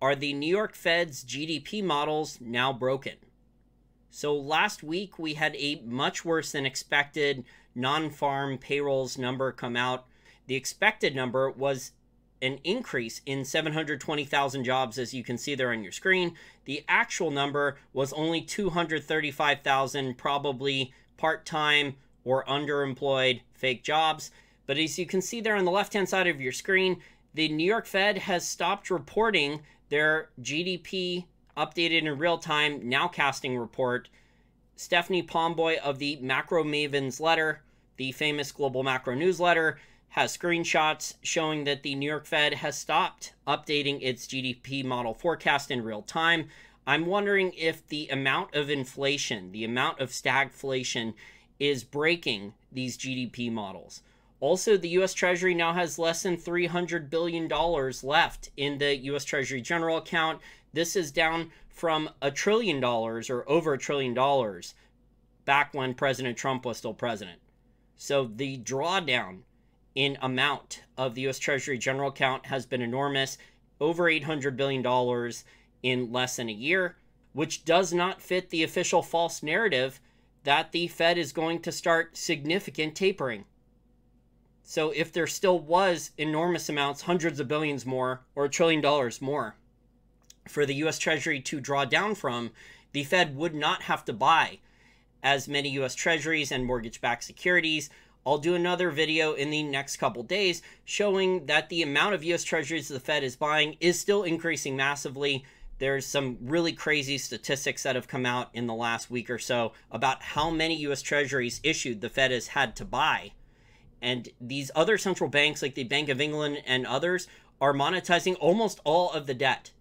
Are the New York Fed's GDP models now broken? So last week we had a much worse than expected non farm payrolls number come out. The expected number was an increase in 720,000 jobs, as you can see there on your screen. The actual number was only 235,000, probably part time or underemployed fake jobs. But as you can see there on the left hand side of your screen, the New York Fed has stopped reporting their GDP updated in real time nowcasting report. Stephanie Pomboy of the Macro Mavens letter, the famous global macro newsletter, has screenshots showing that the New York Fed has stopped updating its GDP model forecast in real time. I'm wondering if the amount of inflation, the amount of stagflation, is breaking these GDP models. Also, the US Treasury now has less than $300 billion left in the US Treasury general account. This is down from a trillion dollars or over a trillion dollars back when President Trump was still president. So the drawdown in amount of the US Treasury general account has been enormous, over $800 billion in less than a year, which does not fit the official false narrative that the Fed is going to start significant tapering. So if there still was enormous amounts, hundreds of billions more, or a trillion dollars more, for the US Treasury to draw down from, the Fed would not have to buy as many US Treasuries and mortgage backed securities I'll do another video in the next couple days showing that the amount of US Treasuries the Fed is buying is still increasing massively. There's some really crazy statistics that have come out in the last week or so about how many US Treasuries issued the Fed has had to buy. And these other central banks, like the Bank of England and others, are monetizing almost all of the debt.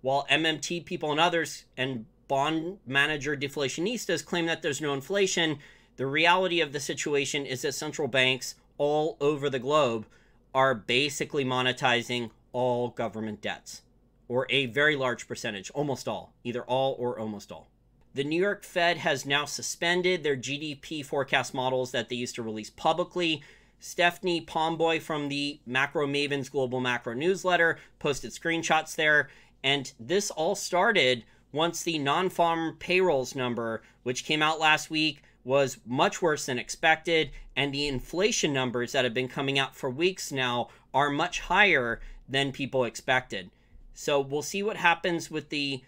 While MMT people and others and bond manager deflationistas claim that there's no inflation, the reality of the situation is that central banks all over the globe are basically monetizing all government debts, or a very large percentage, almost all, either all or almost all. The New York Fed has now suspended their GDP forecast models that they used to release publicly. Stephanie Pomboy from the Macro Mavens Global Macro newsletter posted screenshots there. And this all started once the non farm payrolls number, which came out last week, was much worse than expected, and the inflation numbers that have been coming out for weeks now are much higher than people expected. So we'll see what happens with the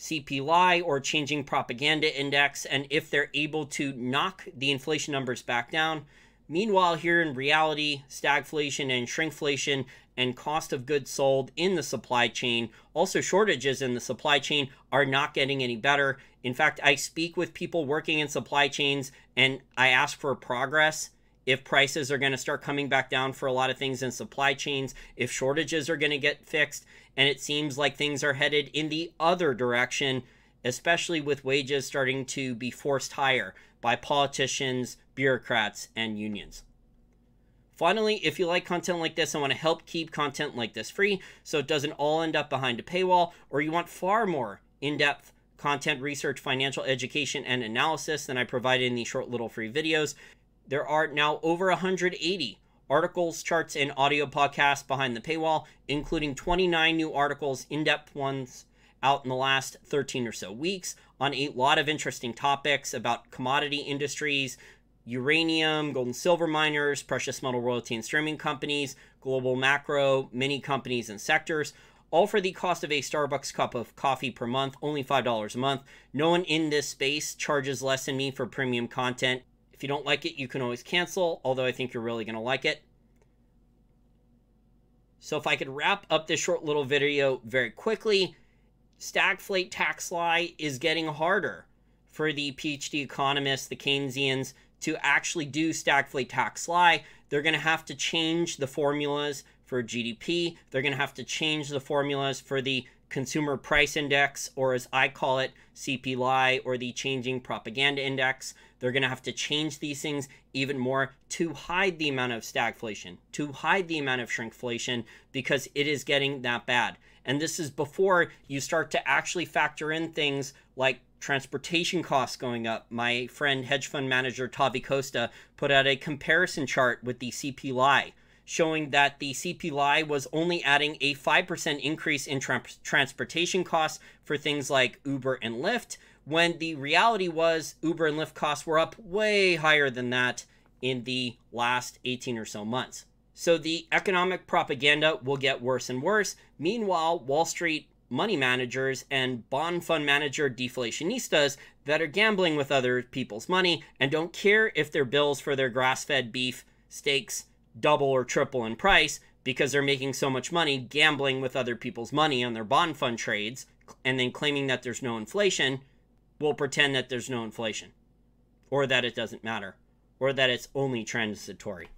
CPI or changing propaganda index and if they're able to knock the inflation numbers back down. Meanwhile, here in reality, stagflation and shrinkflation and cost of goods sold in the supply chain, also shortages in the supply chain, are not getting any better. In fact, I speak with people working in supply chains and I ask for progress if prices are going to start coming back down for a lot of things in supply chains, if shortages are going to get fixed. And it seems like things are headed in the other direction, especially with wages starting to be forced higher by politicians, bureaucrats, and unions. Finally, if you like content like this and want to help keep content like this free so it doesn't all end up behind a paywall, or you want far more in depth content research, financial education, and analysis than I provided in these short little free videos. There are now over 180 articles, charts, and audio podcasts behind the paywall, including 29 new articles, in depth ones out in the last 13 or so weeks on a lot of interesting topics about commodity industries, uranium, gold and silver miners, precious metal royalty and streaming companies, global macro, many companies and sectors all for the cost of a Starbucks cup of coffee per month, only $5 a month. No one in this space charges less than me for premium content. If you don't like it, you can always cancel, although I think you're really going to like it. So if I could wrap up this short little video very quickly, stagflate tax lie is getting harder for the PhD economists, the Keynesians, to actually do stagflate tax lie. They're going to have to change the formulas for GDP. They're going to have to change the formulas for the consumer price index, or as I call it, CPI, or the changing propaganda index. They're going to have to change these things even more to hide the amount of stagflation, to hide the amount of shrinkflation, because it is getting that bad. And this is before you start to actually factor in things like transportation costs going up. My friend hedge fund manager Tavi Costa put out a comparison chart with the CPI showing that the CPI was only adding a 5% increase in tra- transportation costs for things like Uber and Lyft, when the reality was Uber and Lyft costs were up way higher than that in the last 18 or so months. So the economic propaganda will get worse and worse. Meanwhile, Wall Street money managers and bond fund manager deflationistas that are gambling with other people's money and don't care if their bills for their grass fed beef steaks double or triple in price because they're making so much money gambling with other people's money on their bond fund trades and then claiming that there's no inflation we'll pretend that there's no inflation or that it doesn't matter or that it's only transitory.